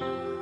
Bye.